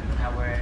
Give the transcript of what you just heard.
superpower